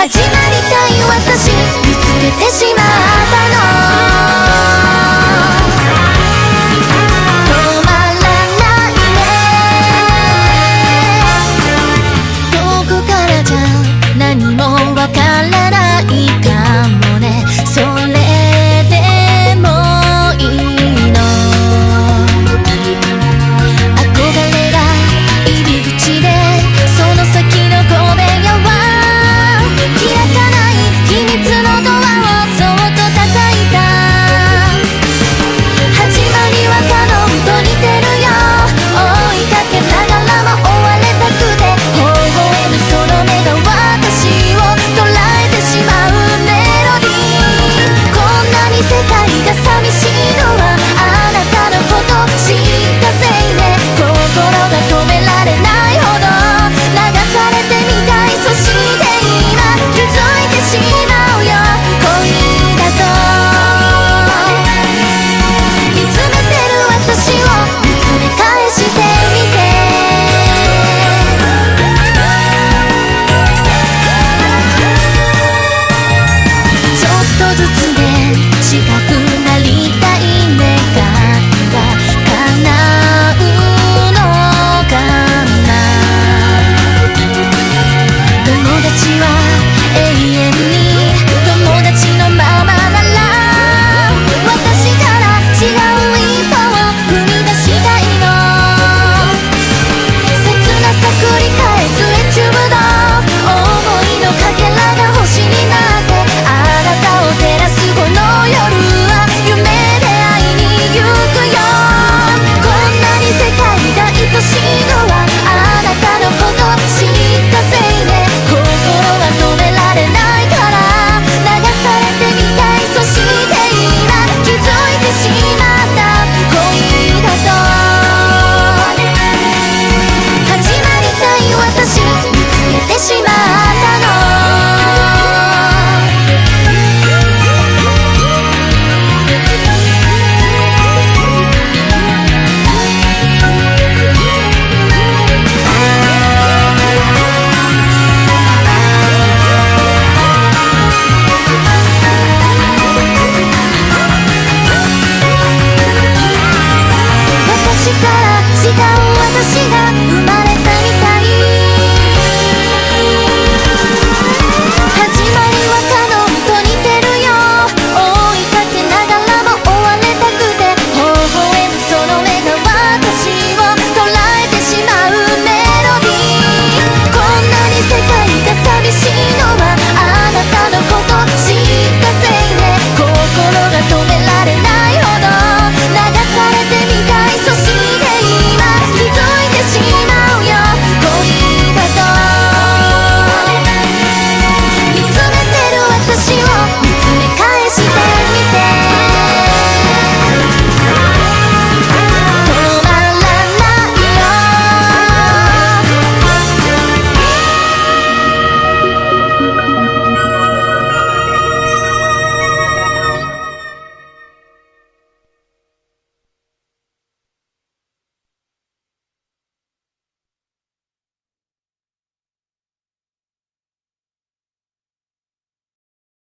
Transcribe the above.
始まりたい私見つけてしまったのしたからした私が生